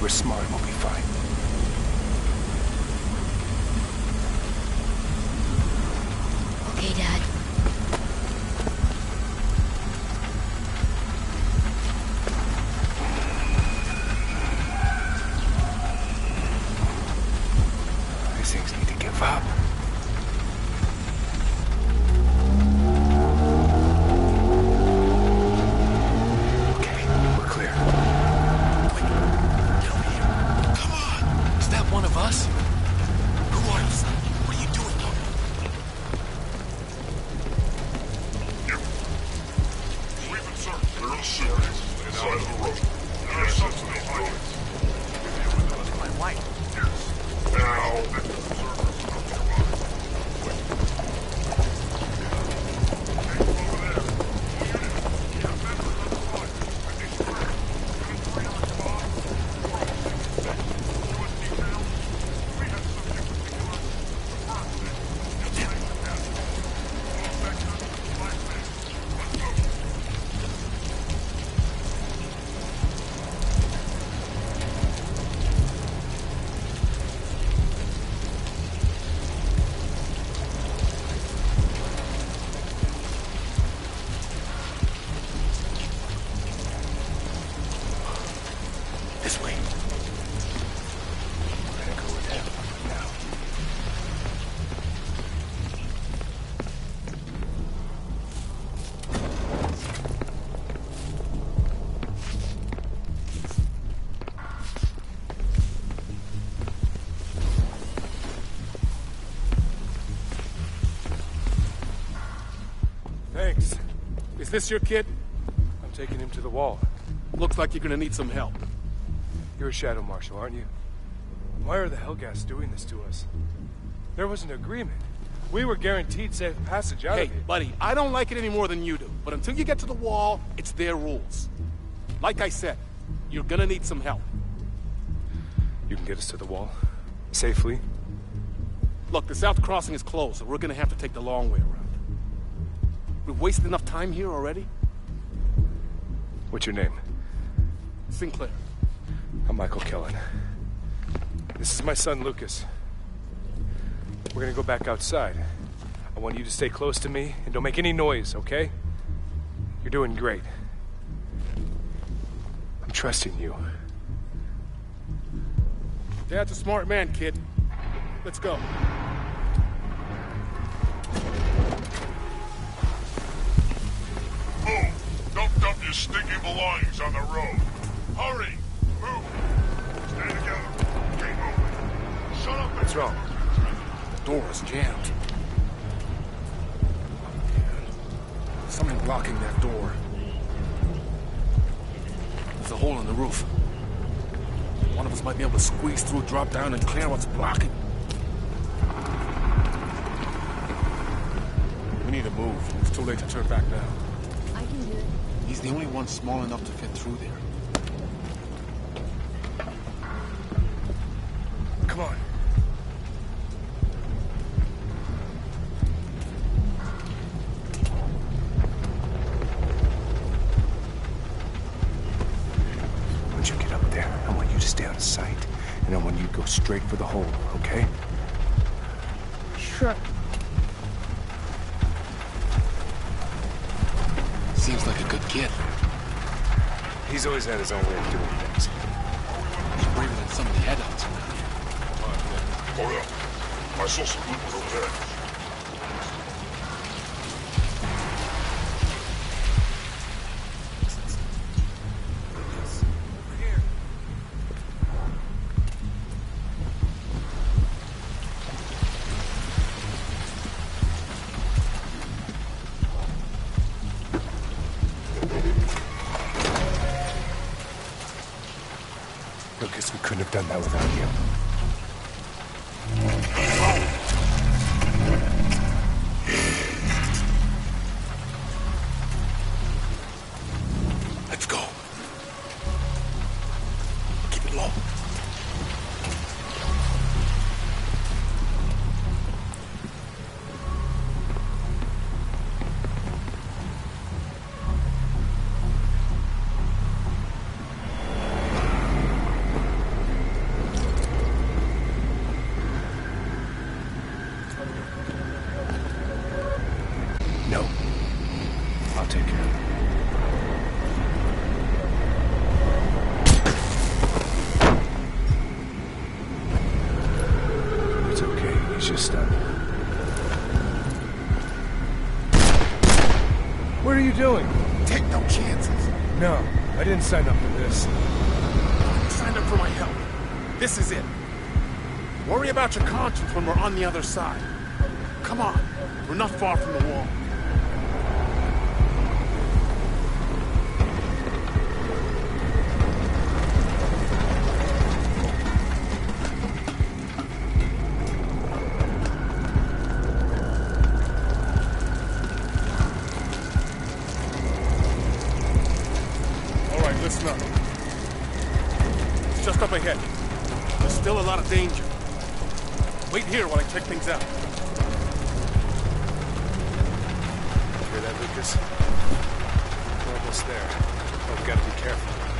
we're smart, we'll be fine. Is this your kid? I'm taking him to the wall. Looks like you're gonna need some help. You're a shadow marshal, aren't you? Why are the Helghast doing this to us? There was an agreement. We were guaranteed safe passage out Hey, of here. buddy, I don't like it any more than you do. But until you get to the wall, it's their rules. Like I said, you're gonna need some help. You can get us to the wall safely. Look, the south crossing is closed, so we're gonna have to take the long way around. Wasted enough time here already. What's your name? Sinclair. I'm Michael Kellan. This is my son Lucas. We're gonna go back outside. I want you to stay close to me and don't make any noise, okay? You're doing great. I'm trusting you. Dad's a smart man, kid. Let's go. Your stinky belongings on the road. Hurry! Move! Stay together. Keep moving. Shut up What's wrong? The door is jammed. Oh, Something blocking that door. There's a hole in the roof. One of us might be able to squeeze through, drop down, and clear what's blocking. We need to move. It's too late to turn back now. I can do it. He's the only one small enough to fit through there. Come on. Once you get up there, I want you to stay out of sight. And I want you to go straight for the hole, okay? Sure. Seems like a good kid. He's always had his own way of doing things. He's braver than some of the adults around here. Hold up. I saw some movement over there. This is it. Worry about your conscience when we're on the other side. Come on. We're not far from the wall. There. But we gotta be careful.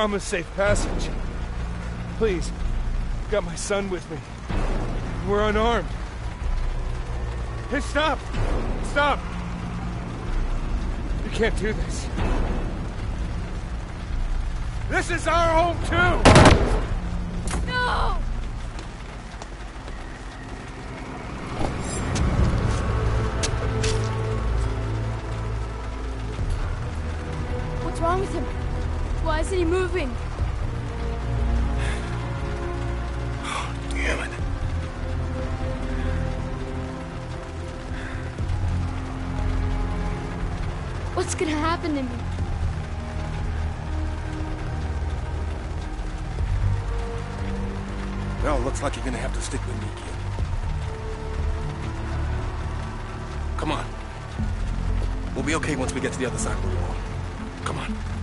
Promised safe passage. Please, got my son with me. We're unarmed. Hey, stop! Stop! You can't do this. This is our home, too! What's gonna happen to me? Well, looks like you're gonna have to stick with me, kid. Come on. We'll be okay once we get to the other side of the wall. Come on.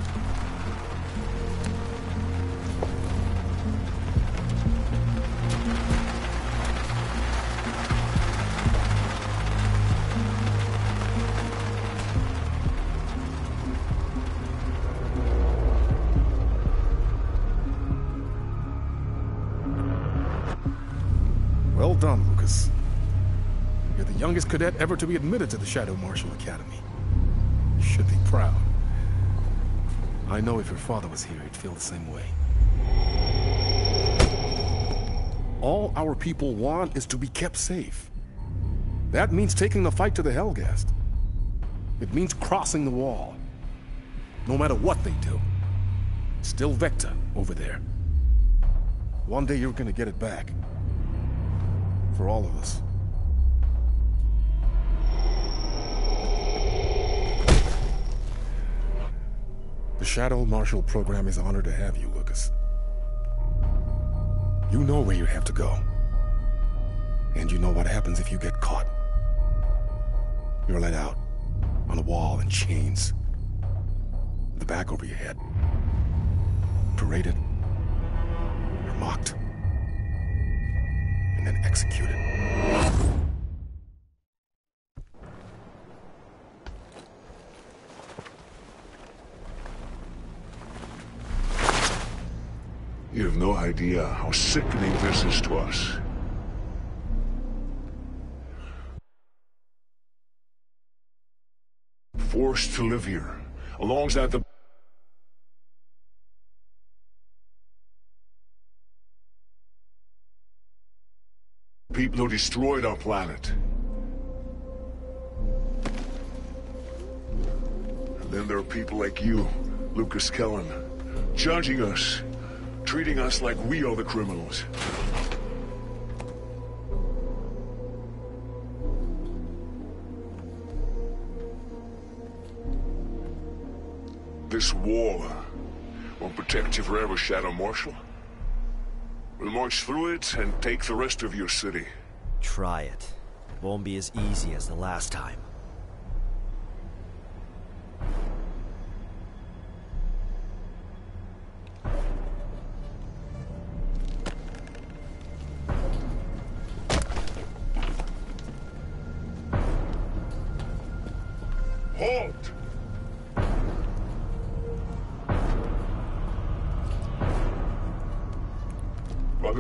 Cadet ever to be admitted to the Shadow Marshal Academy. You should be proud. I know if your father was here, he'd feel the same way. All our people want is to be kept safe. That means taking the fight to the Helghast. It means crossing the wall. No matter what they do. Still Vekta over there. One day you're gonna get it back. For all of us. Shadow Marshal program is honored to have you, Lucas. You know where you have to go. And you know what happens if you get caught. You're let out on a wall in chains. The back over your head. Paraded. Mocked. And then executed. You have no idea how sickening this is to us. Forced to live here, alongside the people who destroyed our planet. And then there are people like you, Lucas Kellan, judging us, treating us like we are the criminals. This war won't protect you forever, Shadow Marshal. We'll march through it and take the rest of your city. Try it. It won't be as easy as the last time.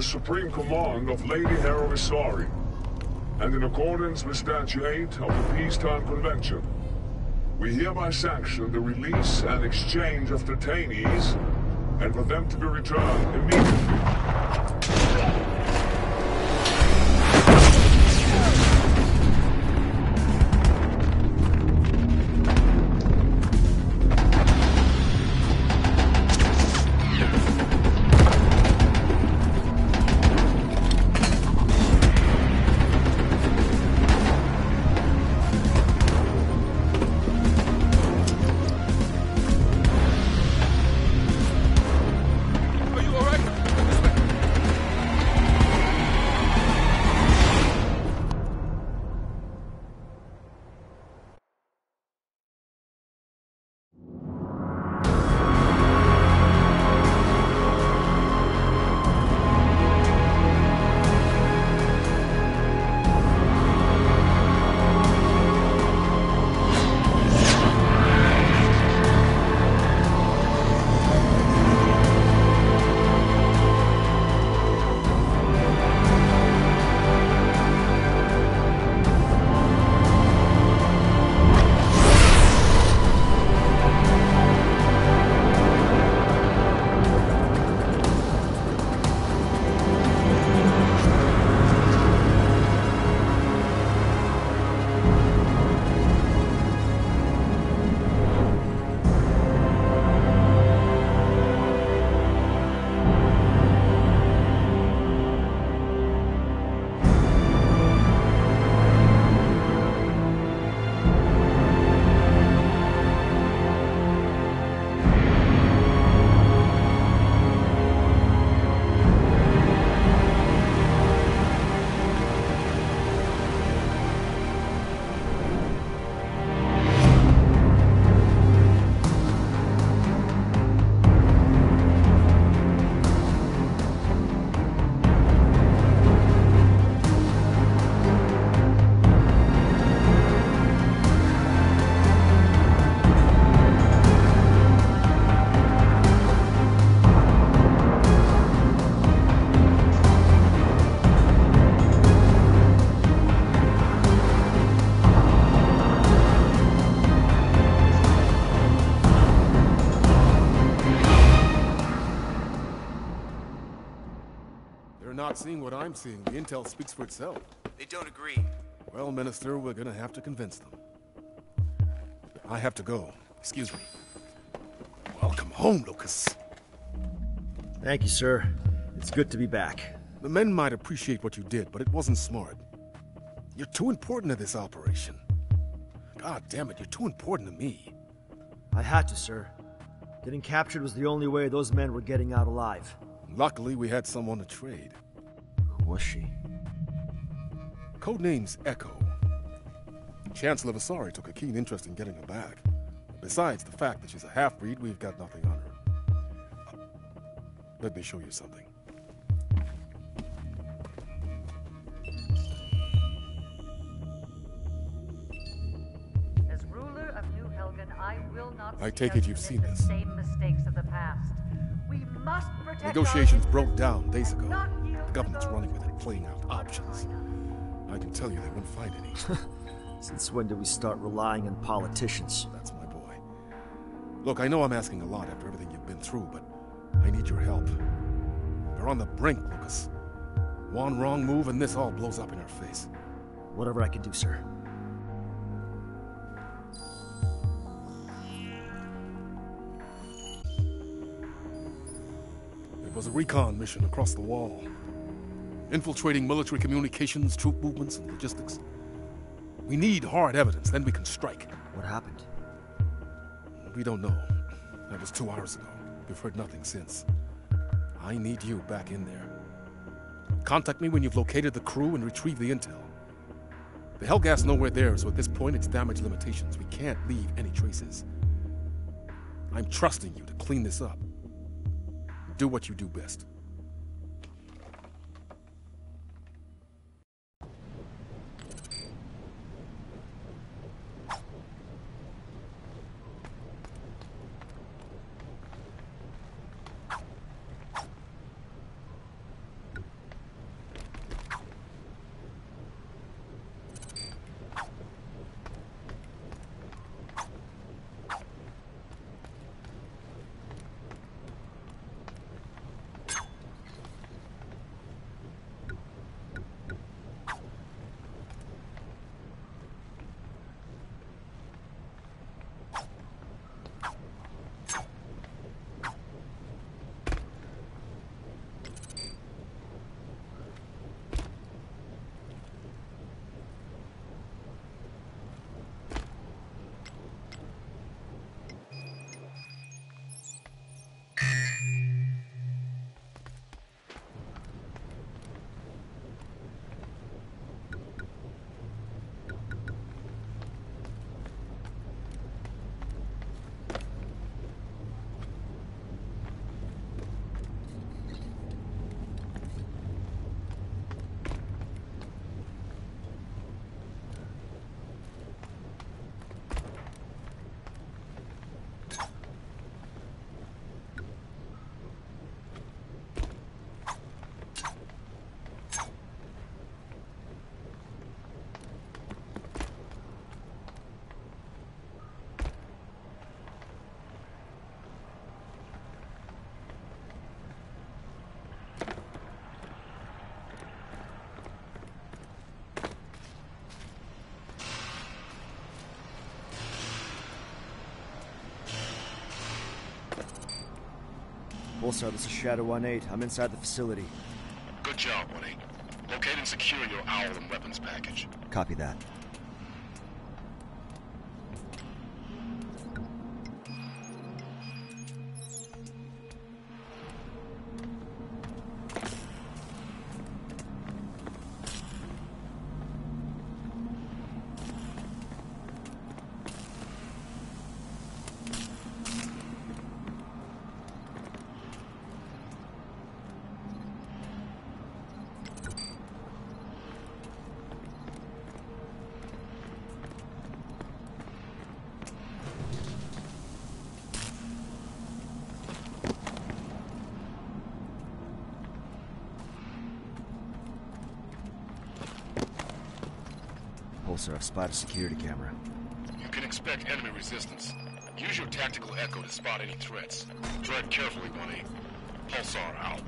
Supreme command of Lady Hera Visari, and in accordance with Statute 8 of the Peacetime Convention, we hereby sanction the release and exchange of detainees, and for them to be returned immediately. I'm seeing. The intel speaks for itself. They don't agree. Well, Minister, we're gonna have to convince them. I have to go. Excuse me. Welcome home, Lucas. Thank you, sir. It's good to be back. The men might appreciate what you did, but it wasn't smart. You're too important to this operation. God damn it, you're too important to me. I had to, sir. Getting captured was the only way those men were getting out alive. Luckily, we had someone to trade. Who was she? Codename's Echo. Chancellor Visari took a keen interest in getting her back. Besides the fact that she's a half-breed, we've got nothing on her. Let me show you something. As ruler of New Helghan, I will not I take it you've commit seen the this. Same mistakes of the past. We must protect our Negotiations broke down days and ago. Not yield The government's running with it, playing out options. I can tell you they wouldn't find any. Since when did we start relying on politicians? Oh, that's my boy. Look, I know I'm asking a lot after everything you've been through, but I need your help. We're on the brink, Lucas. One wrong move and this all blows up in our face. Whatever I can do, sir. It was a recon mission across the wall. Infiltrating military communications, troop movements, and logistics. We need hard evidence, then we can strike. What happened? We don't know. That was two hours ago. We've heard nothing since. I need you back in there. Contact me when you've located the crew and retrieved the intel. The Helghast know we're there, so at this point it's damage limitations. We can't leave any traces. I'm trusting you to clean this up. Do what you do best. Pulsar, this is Shadow 1-8. I'm inside the facility. Good job, 1-8. Locate and secure your owl and weapons package. Copy that. Pulsar, I've spotted a security camera. You can expect enemy resistance. Use your tactical echo to spot any threats. Tread carefully, 1-8. Pulsar out.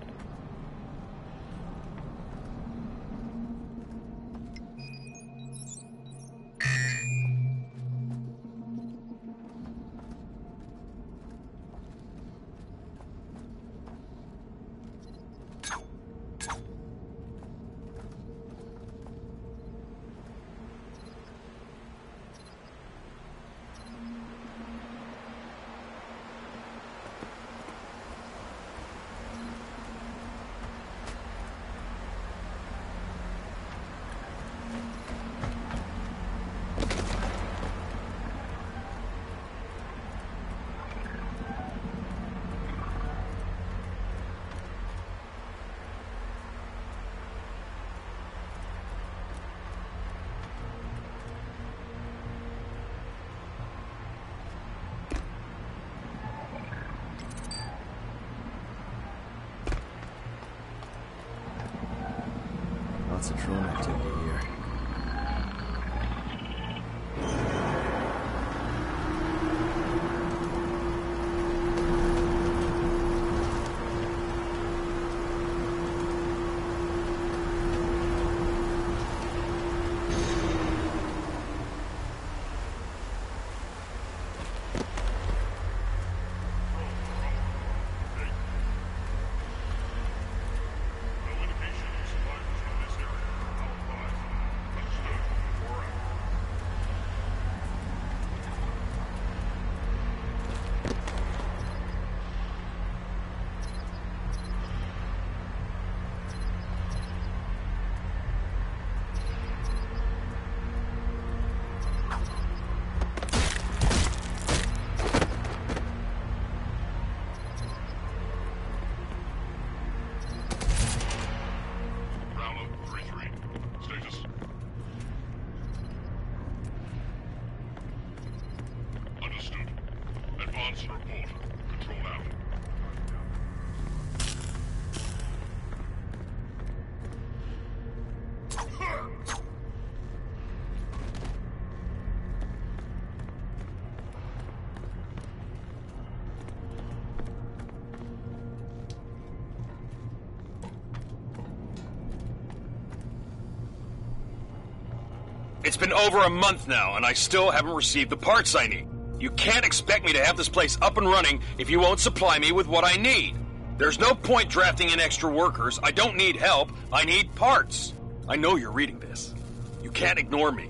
It's been over a month now, and I still haven't received the parts I need. You can't expect me to have this place up and running if you won't supply me with what I need. There's no point drafting in extra workers. I don't need help. I need parts. I know you're reading this. You can't ignore me.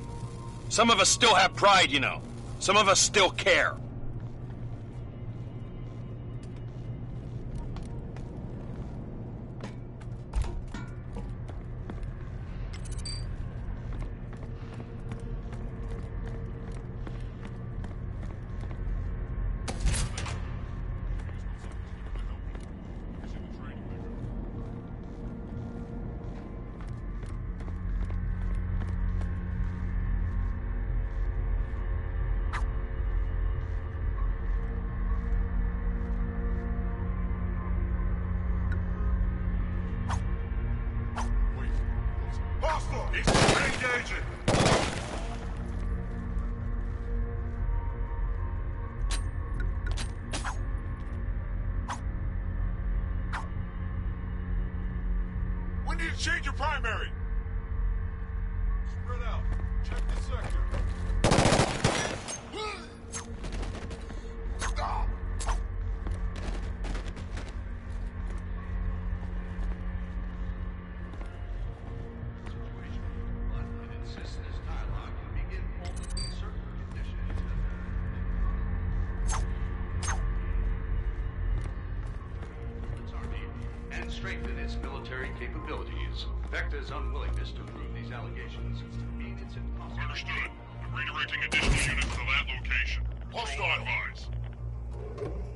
Some of us still have pride, you know. Some of us still care. Military capabilities. Vekta's unwillingness to prove these allegations mean it's impossible. Understood. I'm redirecting additional units to that location. Hostile advise.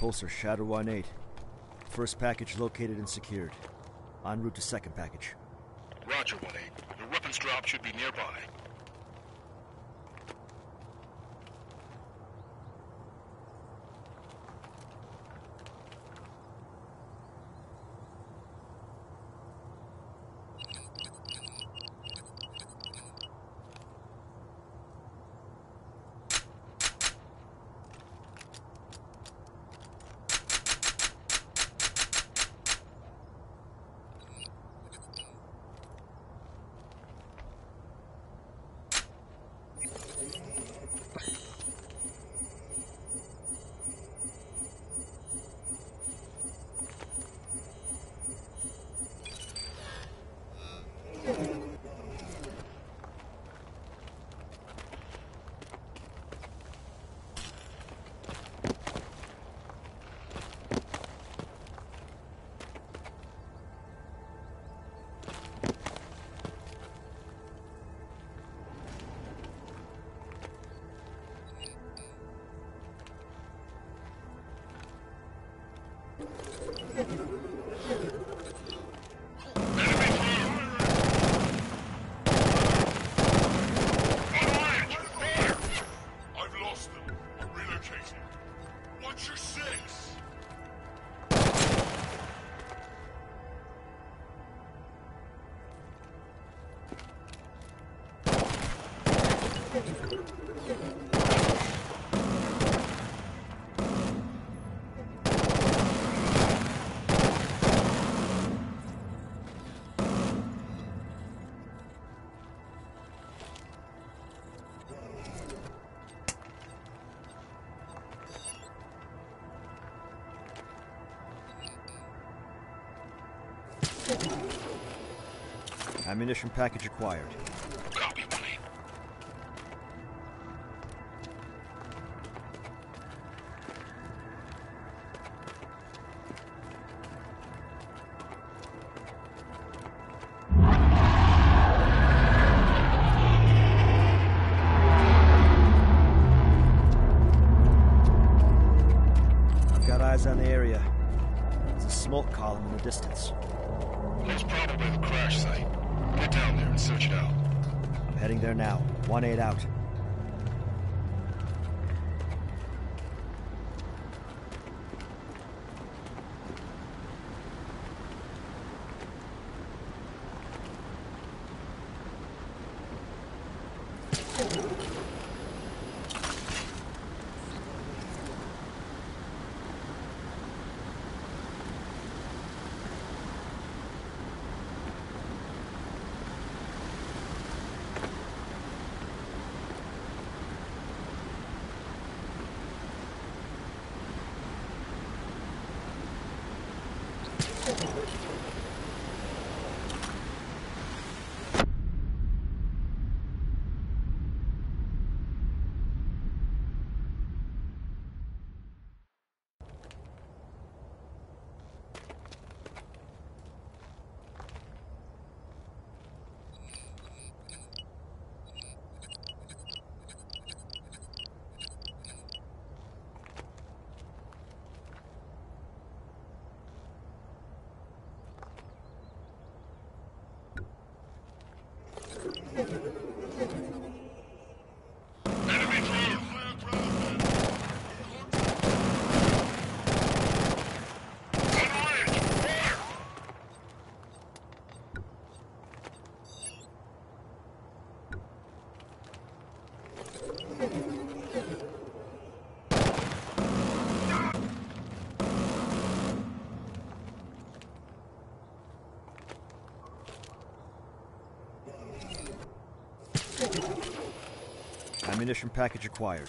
Pulsar Shadow 1-8. First package located and secured. En route to second package. Roger, 1-8. The weapons drop should be nearby. Ammunition package acquired. Copy, 1-8. I've got eyes on the area. There's a smoke column in the distance. That's probably the crash site. Get down there and search it out. I'm heading there now. 1-8 out. Ammunition package acquired.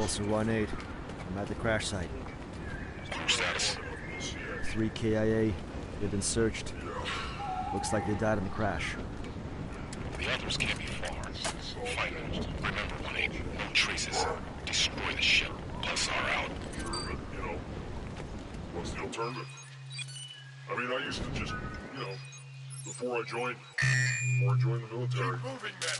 Pulsar 1-8. I'm at the crash site. Status. 3 KIA. They've been searched. Looks like they died in the crash. The others can't be far. Find them. Remember, 1-8. No traces. Destroy the ship. Pulsar out. You know, what's the alternative? I mean, I used to just, you know, before I joined, before I joined the military. Keep moving, men.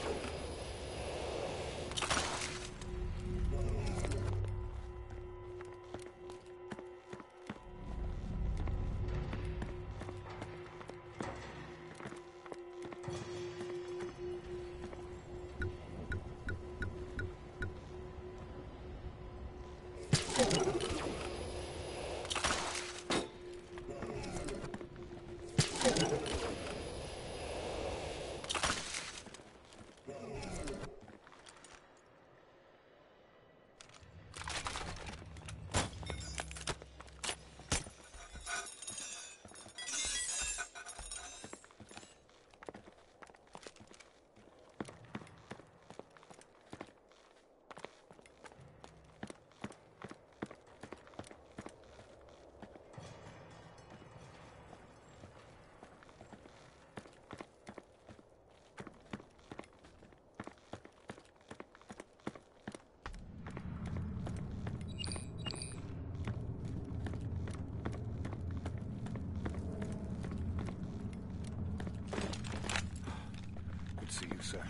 sir.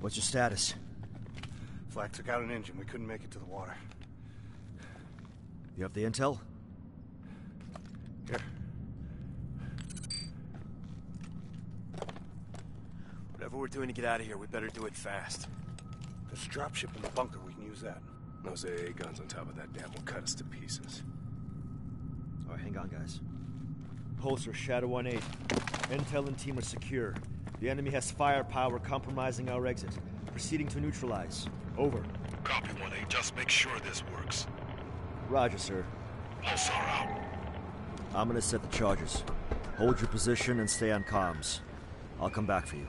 What's your status? Flak took out an engine. We couldn't make it to the water. You have the intel? Here. Whatever we're doing to get out of here, we better do it fast. There's a dropship in the bunker. We can use that. Those AA guns on top of that dam will cut us to pieces. All right, hang on, guys. Pulsar, Shadow 1-8. Intel and team are secure. The enemy has firepower compromising our exit. Proceeding to neutralize. Over. Copy 1-8. Just make sure this works. Roger, sir. Pulsar out. I'm gonna set the charges. Hold your position and stay on comms. I'll come back for you.